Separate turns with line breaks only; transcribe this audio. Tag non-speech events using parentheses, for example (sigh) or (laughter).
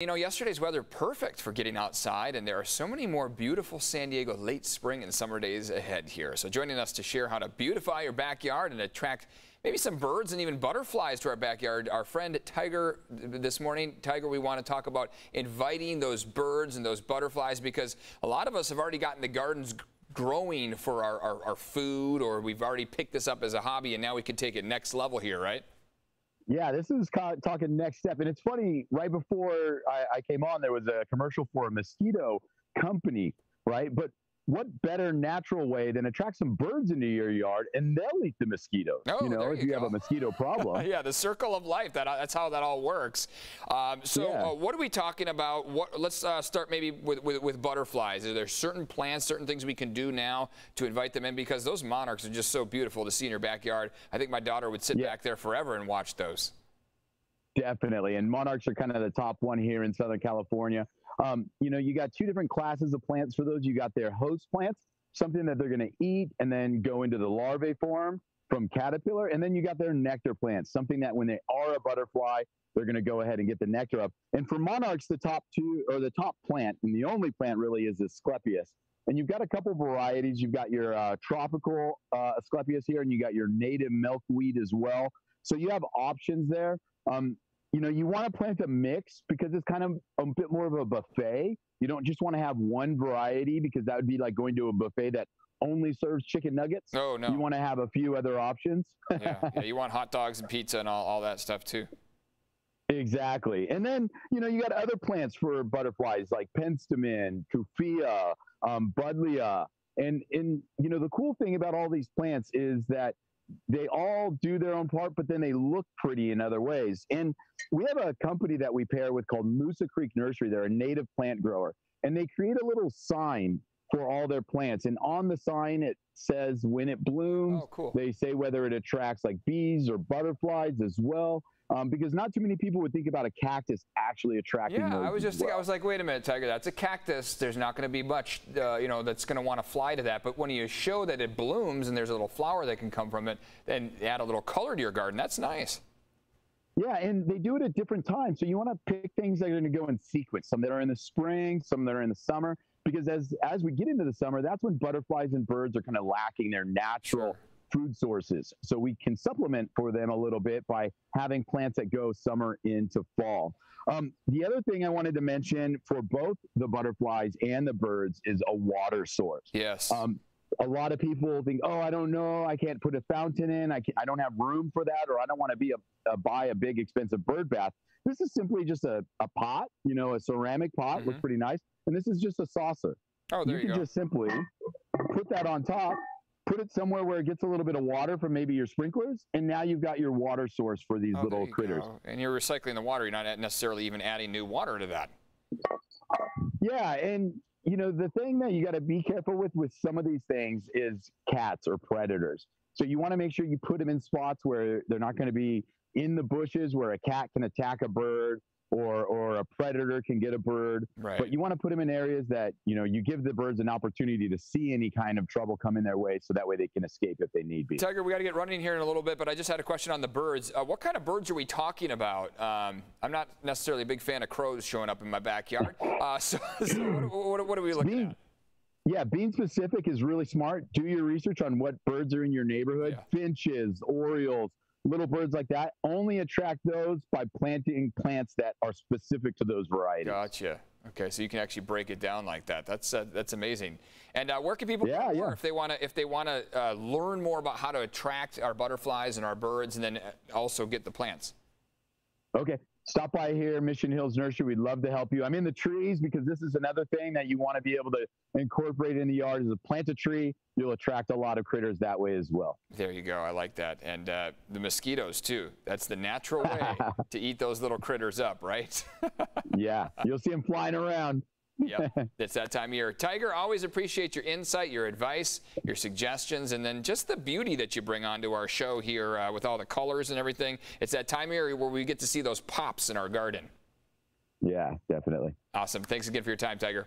You know, yesterday's weather perfect for getting outside, and there are so many more beautiful San Diego late spring and summer days ahead here. So joining us to share how to beautify your backyard and attract maybe some birds and even butterflies to our backyard, our friend Tiger this morning. Tiger, we want to talk about inviting those birds and those butterflies because a lot of us have already gotten the gardens growing for our, our, our food or we've already picked this up as a hobby and now we can take it next level here, right?
Yeah, this is talking next step. And it's funny, right before I, I came on, there was a commercial for a mosquito company, right? But what better natural way than attract some birds into your yard and they'll eat the mosquitoes?
Oh,
you know,
if
you,
you
have a mosquito (laughs) problem.
yeah, the circle of life. That, that's how that all works. Um, so, yeah. uh, what are we talking about? What? Let's uh, start maybe with, with, with, butterflies. Are there certain plants, certain things we can do now to invite them in? Because those monarchs are just so beautiful to see in your backyard. I think my daughter would sit yeah. back there forever and watch those.
Definitely. And monarchs are kind of the top one here in Southern California. Um, you know, you got two different classes of plants for those. You got their host plants, something that they're going to eat and then go into the larvae form from caterpillar. And then you got their nectar plants, something that when they are a butterfly, they're going to go ahead and get the nectar up. And for monarchs, the top two or the top plant and the only plant really is Asclepias. And you've got a couple varieties. You've got your uh, tropical uh, Asclepias here, and you got your native milkweed as well. So you have options there. Um, you know, you want to plant a mix because it's kind of a bit more of a buffet. You don't just want to have one variety because that would be like going to a buffet that only serves chicken nuggets.
Oh, no.
You want to have a few other options.
yeah. yeah, (laughs) you want hot dogs and pizza and all, all that stuff too.
Exactly. And then, you know, you got other plants for butterflies like penstemon, Truffea, um, Buddleia. And, and, you know, the cool thing about all these plants is that they all do their own part, but then they look pretty in other ways. And we have a company that we pair with called Moosa Creek Nursery. They're a native plant grower, and they create a little sign for all their plants. And on the sign, it says when it blooms.
Oh, cool.
They say whether it attracts like bees or butterflies as well um, because not too many people would think about a cactus actually attracting.
Yeah, I was just well. I was like, wait a minute, Tiger, that's a cactus. There's not going to be much, uh, you know, that's going to want to fly to that. But when you show that it blooms and there's a little flower that can come from it, and add a little color to your garden, that's nice.
Yeah, and they do it at different times. So you want to pick things that are going to go in sequence. Some that are in the spring, some that are in the summer. Because as as we get into the summer, that's when butterflies and birds are kind of lacking their natural. Sure food sources. So we can supplement for them a little bit by having plants that go summer into fall. Um, the other thing I wanted to mention for both the butterflies and the birds is a water source.
Yes.
Um, a lot of people think, oh, I don't know, I can't put a fountain in, I, I don't have room for that, or I don't want to be a, a, buy a big expensive bird bath. This is simply just a, a pot, you know, a ceramic pot, mm-hmm. looks pretty nice, and this is just a saucer.
Oh, there you,
you can
go.
just simply put that on top, put it somewhere where it gets a little bit of water from maybe your sprinklers, and now you've got your water source for these
oh,
little critters. Go.
And you're recycling the water. You're not necessarily even adding new water to that.
Yeah, and you know the thing that you got to be careful with with some of these things is cats or predators. So you want to make sure you put them in spots where they're not going to be in the bushes where a cat can attack a bird or or a predator can get a bird.
Right.
But you want to put them in areas that you know you give the birds an opportunity to see any kind of trouble coming their way, so that way they can escape if they need be.
Tiger, we got to get running here in a little bit, but I just had a question on the birds. Uh, what kind of birds are we talking about? Um, I'm not necessarily a big fan of crows showing up in my backyard. (laughs) Uh, so, so what, what, what, are we looking
being,
at?
Yeah, being specific is really smart. Do your research on what birds are in your neighborhood. Yeah. Finches, orioles, little birds like that only attract those by planting plants that are specific to those varieties.
Gotcha. Okay, so you can actually break it down like that. That's uh, that's amazing. And uh, where can people
yeah,
yeah. if they want to if they want to uh, learn more about how to attract our butterflies and our birds, and then uh, also get the plants?
Okay, stop by here, Mission Hills Nursery. We'd love to help you. I'm in the trees because this is another thing that you want to be able to incorporate in the yard is to plant a tree. You'll attract a lot of critters that way as well.
There you go. I like that. And uh, the mosquitoes too. That's the natural way (laughs) to eat those little critters up, right? (laughs)
yeah, you'll see them flying around
yep, (laughs) it's that time of year. Tiger, always appreciate your insight, your advice, your suggestions, and then just the beauty that you bring onto our show here uh, with all the colors and everything. It's that time of year where we get to see those pops in our garden.
Yeah, definitely.
Awesome. Thanks again for your time, Tiger.